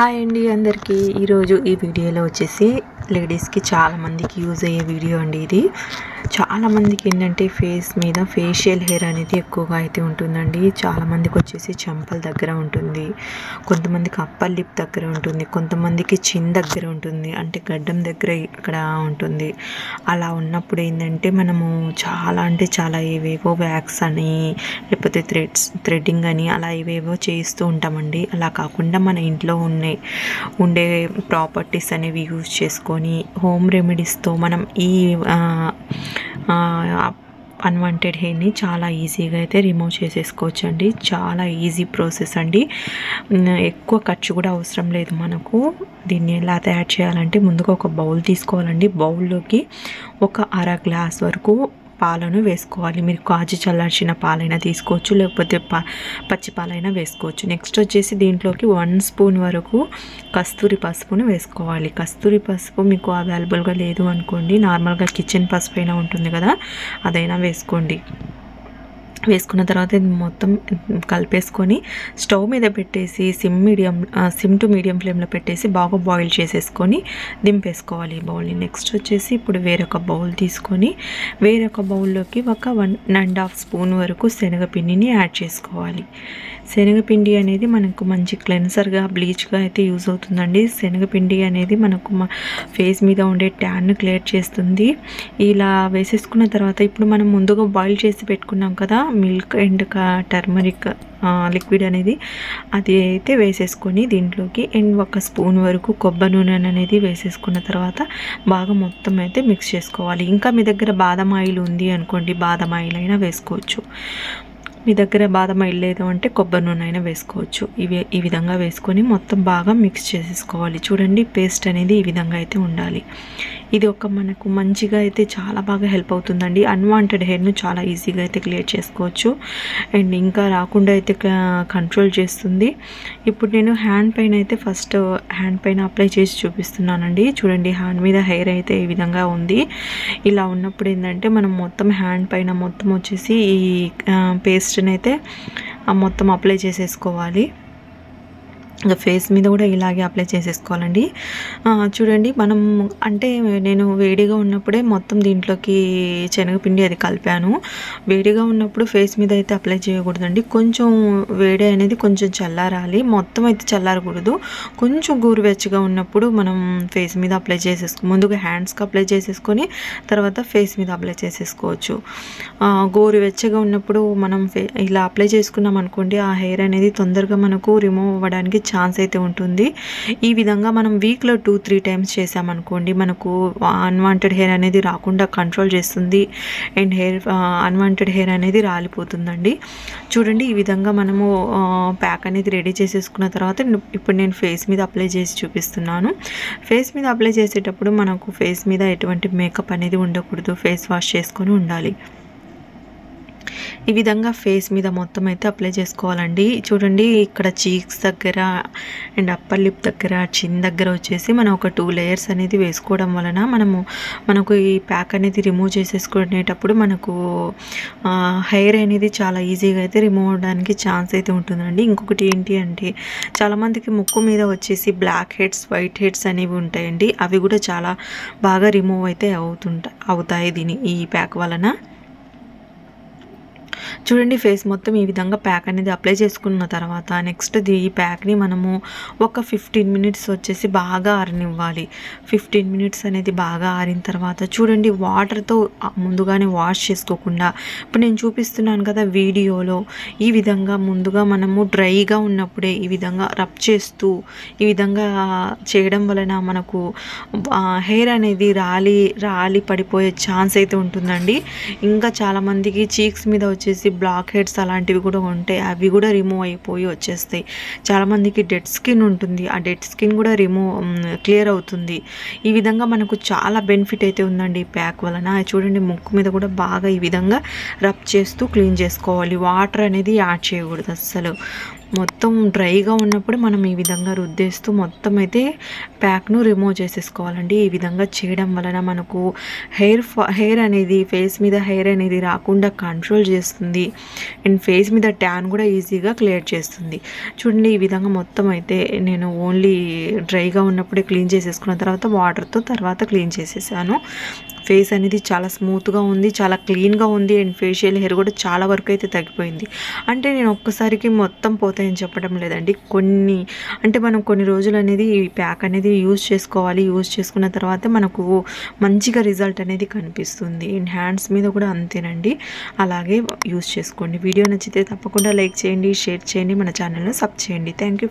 Hi అండి అందరికీ. ఈరోజు ఈ వీడియోలో వచ్చేసి లేడీస్కి చాలామందికి యూజ్ అయ్యే వీడియో అండి ఇది. చాలామందికి ఏంటంటే ఫేస్ మీద ఫేషియల్ హెయిర్ అనేది ఎక్కువగా అయితే ఉంటుందండి. చాలామందికి వచ్చేసి చెంపల దగ్గర ఉంటుంది కొంతమందికి అప్పర్ లిప్ దగ్గర ఉంటుంది కొంతమందికి చిన్ దగ్గర ఉంటుంది అంటే గడ్డం దగ్గర ఇక్కడ ఉంటుంది. అలా ఉన్నప్పుడు ఏంటంటే మనము చాలా అంటే చాలా ఏవేవో వ్యాక్స్ అని లేకపోతే థ్రెడ్స్ థ్రెడ్డింగ్ అని అలా ఏవేవో చేస్తూ ఉంటామండి. అలా కాకుండా మన ఇంట్లో ఉండే ఉండే ప్రాపర్టీస్ అనేవి యూజ్ చేసుకొని హోమ్ రెమెడీస్తో మనం ఈ అన్వాంటెడ్ హెయిర్ని చాలా ఈజీగా అయితే రిమూవ్ చేసేసుకోవచ్చు అండి చాలా ఈజీ ప్రాసెస్ అండి. ఎక్కువ ఖర్చు కూడా అవసరం లేదు మనకు. దీన్ని ఎలా తయారు చేయాలంటే ముందుగా ఒక బౌల్ తీసుకోవాలండి. బౌల్లోకి ఒక అర గ్లాస్ వరకు పాలను వేసుకోవాలి. మీరు కాచి చల్లార్చిన పాలైనా తీసుకోవచ్చు లేకపోతే ప పచ్చి పాలైనా వేసుకోవచ్చు. నెక్స్ట్ వచ్చేసి దీంట్లోకి వన్ స్పూన్ వరకు కస్తూరి పసుపును వేసుకోవాలి. కస్తూరి పసుపు మీకు అవైలబుల్గా లేదు అనుకోండి. నార్మల్గా కిచెన్ పసుపు అయినా ఉంటుంది కదా అదైనా వేసుకోండి. వేసుకున్న తర్వాత ఇది మొత్తం కలిపేసుకొని స్టవ్ మీద పెట్టేసి sim medium sim to medium ఫ్లేమ్లో పెట్టేసి బాగా బాయిల్ చేసేసుకొని దింపేసుకోవాలి ఈ బౌల్ని. నెక్స్ట్ వచ్చేసి ఇప్పుడు వేరొక బౌల్ తీసుకొని వేరొక బౌల్లోకి ఒక వన్ అండ్ హాఫ్ స్పూన్ వరకు శనగపిండిని యాడ్ చేసుకోవాలి. శనగపిండి అనేది మనకు మంచి క్లెన్సర్గా బ్లీచ్గా అయితే యూజ్ అవుతుందండి. శనగపిండి అనేది మనకు మా ఫేస్ మీద ఉండే ట్యాన్ను క్లియర్ చేస్తుంది. ఇలా వేసేసుకున్న తర్వాత ఇప్పుడు మనం ముందుగా బాయిల్ చేసి పెట్టుకున్నాం కదా మిల్క్ అండ్ టర్మరిక్ లిక్విడ్ అనేది అది అయితే వేసేసుకొని దీంట్లోకి అండ్ ఒక స్పూన్ వరకు కొబ్బరి నూనె అనేది వేసేసుకున్న తర్వాత బాగా మొత్తం అయితే మిక్స్ చేసుకోవాలి. ఇంకా మీ దగ్గర బాదం ఆయిల్ ఉంది అనుకోండి బాదం ఆయిల్ అయినా వేసుకోవచ్చు. మీ దగ్గర బాదం ఇల్లు లేదు అంటే కొబ్బరి నూనె అయినా వేసుకోవచ్చు. ఇవి ఈ విధంగా వేసుకొని మొత్తం బాగా మిక్స్ చేసేసుకోవాలి. చూడండి పేస్ట్ అనేది ఈ విధంగా అయితే ఉండాలి. ఇది ఒక మనకు మంచిగా అయితే చాలా బాగా హెల్ప్ అవుతుందండి. అన్వాంటెడ్ హెయిర్ను చాలా ఈజీగా అయితే క్లియర్ చేసుకోవచ్చు. అండ్ ఇంకా రాకుండా అయితే కంట్రోల్ చేస్తుంది. ఇప్పుడు నేను హ్యాండ్ పైన అయితే ఫస్ట్ హ్యాండ్ పైన అప్లై చేసి చూపిస్తున్నానండి. చూడండి హ్యాండ్ మీద హెయిర్ అయితే ఈ విధంగా ఉంది. ఇలా ఉన్నప్పుడు ఏంటంటే మనం మొత్తం హ్యాండ్ పైన మొత్తం వచ్చేసి ఈ పేస్ట్ని అయితే మొత్తం అప్లై చేసేసుకోవాలి. ఇంకా ఫేస్ మీద కూడా ఇలాగే అప్లై చేసేసుకోవాలండి. చూడండి మనం అంటే నేను వేడిగా ఉన్నప్పుడే మొత్తం దీంట్లోకి శనగపిండి అది కలిపాను. వేడిగా ఉన్నప్పుడు ఫేస్ మీద అయితే అప్లై చేయకూడదండి. కొంచెం వేడి అనేది కొంచెం చల్లారాలి. మొత్తం అయితే చల్లారకూడదు. కొంచెం గోరువెచ్చగా ఉన్నప్పుడు మనం ఫేస్ మీద అప్లై చేసేసుకో ముందుగా హ్యాండ్స్కి అప్లై చేసేసుకొని తర్వాత ఫేస్ మీద అప్లై చేసేసుకోవచ్చు. గోరువెచ్చగా ఉన్నప్పుడు మనం ఇలా అప్లై చేసుకున్నాం అనుకోండి ఆ హెయిర్ అనేది తొందరగా మనకు రిమూవ్ అవ్వడానికి ఛాన్స్ అయితే ఉంటుంది. ఈ విధంగా మనం వీక్లో టూ త్రీ టైమ్స్ చేసామనుకోండి మనకు అన్వాంటెడ్ హెయిర్ అనేది రాకుండా కంట్రోల్ చేస్తుంది అండ్ హెయిర్ అన్వాంటెడ్ హెయిర్ అనేది రాలిపోతుందండి. చూడండి ఈ విధంగా మనము ప్యాక్ అనేది రెడీ చేసేసుకున్న తర్వాత ఇప్పుడు నేను ఫేస్ మీద అప్లై చేసి చూపిస్తున్నాను. ఫేస్ మీద అప్లై చేసేటప్పుడు మనకు ఫేస్ మీద ఎటువంటి మేకప్ అనేది ఉండకూడదు. ఫేస్ వాష్ చేసుకొని ఉండాలి. ఈ విధంగా ఫేస్ మీద మొత్తం అయితే అప్లై చేసుకోవాలండి. చూడండి ఇక్కడ చీక్స్ దగ్గర అండ్ అప్పర్ లిప్ దగ్గర చిన్ దగ్గర వచ్చేసి మనం ఒక టూ లేయర్స్ అనేది వేసుకోవడం వలన మనము మనకు ఈ ప్యాక్ అనేది రిమూవ్ చేసేసుకునేటప్పుడు మనకు హెయిర్ అనేది చాలా ఈజీగా అయితే రిమూవ్ అవడానికి ఛాన్స్ అయితే ఉంటుందండి. ఇంకొకటి ఏంటి అంటే చాలామందికి ముక్కు మీద వచ్చేసి బ్లాక్ హెడ్స్ వైట్ హెడ్స్ అనేవి ఉంటాయండి. అవి కూడా చాలా బాగా రిమూవ్ అయితే అవుతుంటా అవుతాయి దీని ఈ ప్యాక్ వలన. చూడండి ఫేస్ మొత్తం ఈ విధంగా ప్యాక్ అనేది అప్లై చేసుకున్న తర్వాత నెక్స్ట్ ఈ ప్యాక్ని మనము ఒక ఫిఫ్టీన్ మినిట్స్ వచ్చేసి బాగా ఆరనివ్వాలి. ఫిఫ్టీన్ మినిట్స్ అనేది బాగా ఆరిన తర్వాత చూడండి వాటర్తో ముందుగానే వాష్ చేసుకోకుండా ఇప్పుడు నేను చూపిస్తున్నాను కదా వీడియోలో ఈ విధంగా ముందుగా మనము డ్రైగా ఉన్నప్పుడే ఈ విధంగా రబ్ చేస్తూ ఈ విధంగా చేయడం వలన మనకు హెయిర్ అనేది రాలి రాలి పడిపోయే ఛాన్స్ అయితే ఉంటుందండి. ఇంకా చాలామందికి చీక్స్ మీద వచ్చేసి బ్లాక్ హెడ్స్ అలాంటివి కూడా ఉంటాయి అవి కూడా రిమూవ్ అయిపోయి వచ్చేస్తాయి. చాలామందికి డెడ్ స్కిన్ ఉంటుంది. ఆ డెడ్ స్కిన్ కూడా రిమూవ్ క్లియర్ అవుతుంది. ఈ విధంగా మనకు చాలా బెనిఫిట్ అయితే ఉందండి ఈ ప్యాక్ వలన. చూడండి ముక్కు మీద కూడా బాగా ఈ విధంగా రబ్ చేస్తూ క్లీన్ చేసుకోవాలి. వాటర్ అనేది యాడ్ చేయకూడదు అస్సలు. మొత్తం డ్రైగా ఉన్నప్పుడు మనం ఈ విధంగా రుద్దేస్తూ మొత్తం అయితే ప్యాక్ను రిమూవ్ చేసేసుకోవాలండి. ఈ విధంగా చేయడం వలన మనకు హెయిర్ హెయిర్ అనేది ఫేస్ మీద హెయిర్ అనేది రాకుండా కంట్రోల్ చేస్తుంది. అండ్ ఫేస్ మీద ట్యాన్ కూడా ఈజీగా క్లియర్ చేస్తుంది. చూడండి ఈ విధంగా మొత్తం అయితే నేను ఓన్లీ డ్రైగా ఉన్నప్పుడే క్లీన్ చేసేసుకున్న తర్వాత వాటర్తో తర్వాత క్లీన్ చేసేసాను. ఫేస్ అనేది చాలా స్మూత్గా ఉంది చాలా క్లీన్గా ఉంది అండ్ ఫేషియల్ హెయిర్ కూడా చాలా వరకు అయితే తగ్గిపోయింది. అంటే నేను ఒక్కసారికి మొత్తం పోతాయని చెప్పడం లేదండి. కొన్ని అంటే మనం కొన్ని రోజులు అనేది ఈ ప్యాక్ అనేది యూజ్ చేసుకోవాలి యూజ్ చేసుకున్న తర్వాత మనకు మంచిగా రిజల్ట్ అనేది కనిపిస్తుంది. అండ్ హ్యాండ్స్ మీద కూడా అంతేనండి. అలాగే యూజ్ చేసుకోండి. వీడియో నచ్చితే తప్పకుండా లైక్ చేయండి షేర్ చేయండి మన ఛానల్ని సబ్ చేయండి. Thank you